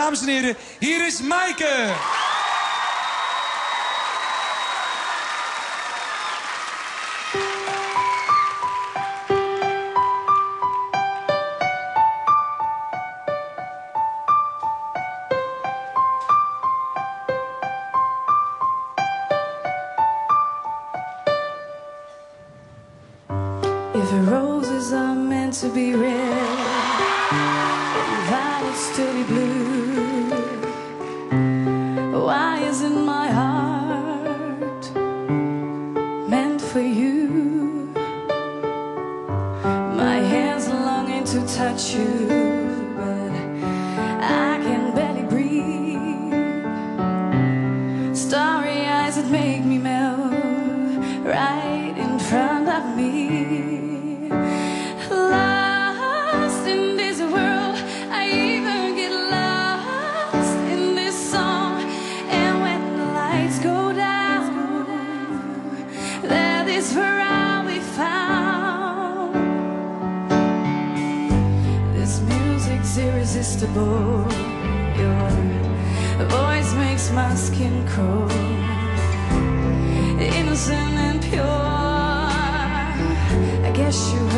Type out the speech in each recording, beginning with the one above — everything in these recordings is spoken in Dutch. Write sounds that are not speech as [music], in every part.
Dames en heren, hier is Maaike. If roses are meant to be red, violets to be blue, eyes in my irresistible. Your voice makes my skin crawl innocent and pure. I guess you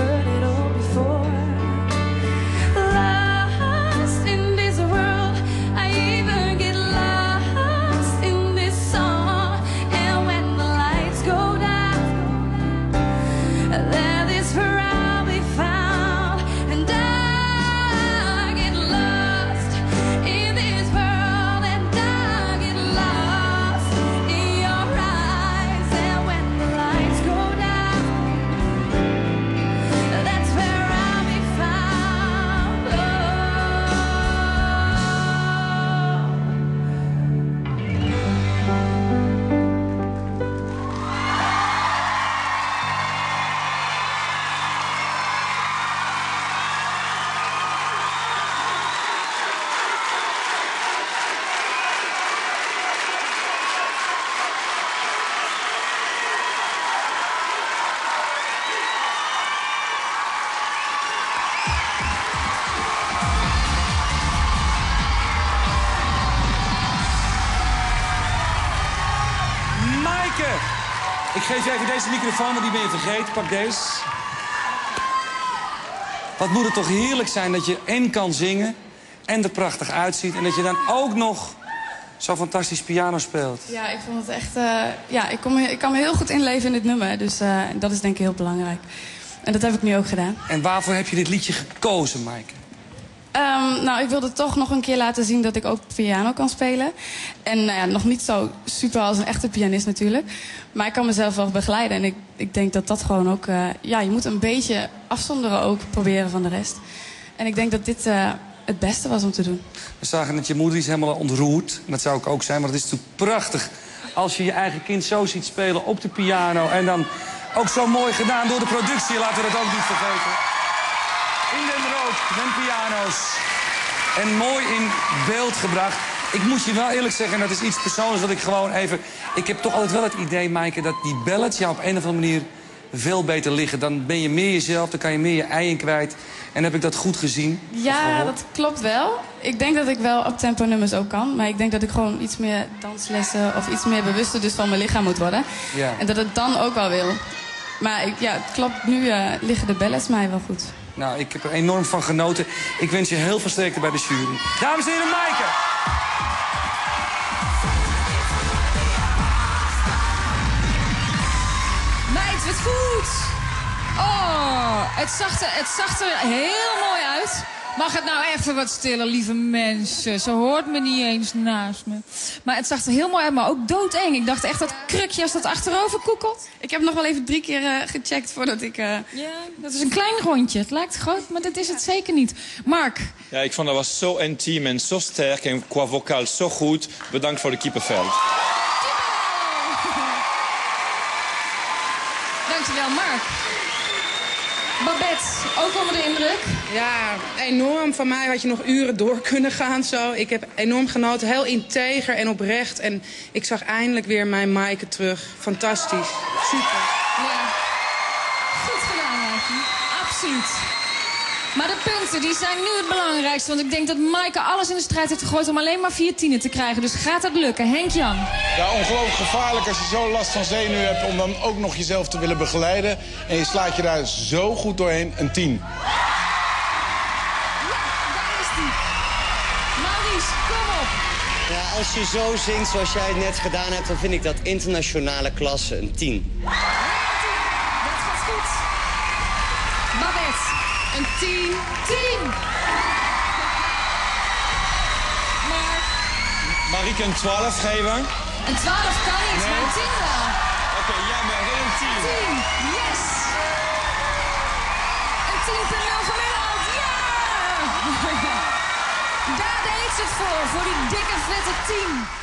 Maaike. Ik geef je even deze microfoon, want die ben je vergeten. Pak deze. Wat moet het toch heerlijk zijn dat je en kan zingen... en er prachtig uitziet... en dat je dan ook nog zo fantastisch piano speelt. Ja, ik vond het echt. eh, ja, ik, kom, ik kan me heel goed inleven in dit nummer. Dus eh, dat is denk ik heel belangrijk. En dat heb ik nu ook gedaan. En waarvoor heb je dit liedje gekozen, Maaike? Ehm, nou, ik wilde toch nog een keer laten zien dat ik ook piano kan spelen. En nou ja, nog niet zo super als een echte pianist natuurlijk. Maar ik kan mezelf wel begeleiden. En ik, ik denk dat dat gewoon ook... eh, ja, je moet een beetje afzonderen ook proberen van de rest. En ik denk dat dit eh, het beste was om te doen. We zagen dat je moeder is helemaal ontroerd. Dat zou ik ook zijn, maar het is natuurlijk prachtig... als je je eigen kind zo ziet spelen op de piano... en dan ook zo mooi gedaan door de productie. Laten we dat ook niet vergeten. In den rood, met piano's. En mooi in beeld gebracht. Ik moet je wel eerlijk zeggen, en dat is iets persoonlijks... dat ik gewoon even... Ik heb toch altijd wel het idee, Maaike... dat die ballads jou op een of andere manier veel beter liggen. Dan ben je meer jezelf, dan kan je meer je ei in kwijt. En heb ik dat goed gezien? Ja, dat klopt wel. Ik denk dat ik wel op tempo nummers ook kan. Maar ik denk dat ik gewoon iets meer danslessen of iets meer bewuster dus van mijn lichaam moet worden. Ja. En dat het dan ook wel wil. Maar ik, ja, het klopt. Nu eh, liggen de ballads mij wel goed. Nou, ik heb er enorm van genoten. Ik wens je heel veel sterkte bij de jury. Dames en heren, Maaike! Meid, wat goed! Oh, het zag, er, het zag er heel mooi uit. Mag het nou even wat stiller, lieve mensen? Ze hoort me niet eens naast me. Maar het zag er heel mooi uit, maar ook doodeng. Ik dacht echt dat krukje als dat achterover koekelt. Ik heb nog wel even drie keer eh, gecheckt voordat ik... eh, Ja, dat is een klein rondje. Het lijkt groot, maar dat is het zeker niet. Mark, Ja, ik vond dat was zo intiem en zo sterk en qua vocaal zo goed. Bedankt voor de keeperveld. dankjewel Mark. Babette, ook onder de indruk? Ja, enorm. Van mij had je nog uren door kunnen gaan zo. Ik heb enorm genoten. Heel integer en oprecht. En ik zag eindelijk weer mijn Maaike terug. Fantastisch. Super. Ja. Goed gedaan, Maaike. Absoluut. Maar de punten die zijn nu het belangrijkste. Want ik denk dat Maaike alles in de strijd heeft gegooid om alleen maar vier tienen te krijgen. Dus gaat dat lukken? Henk-Jan. Ja, ongelooflijk gevaarlijk als je zo last van zenuwen hebt... om dan ook nog jezelf te willen begeleiden. En je slaat je daar zo goed doorheen, een 10. Ja, daar is die. Maurice, kom op. Ja, als je zo zingt zoals jij het net gedaan hebt, dan vind ik dat internationale klasse een 10. Een 10. 10. Maar Marieke een 12 geven? een 12 kan niet, maar een 10 wel. Oké, jammer, geen 10. 10, yes! Een 10 per 0 gemiddeld, ja! [laughs] Daar deed ze het voor, voor die dikke vette 10.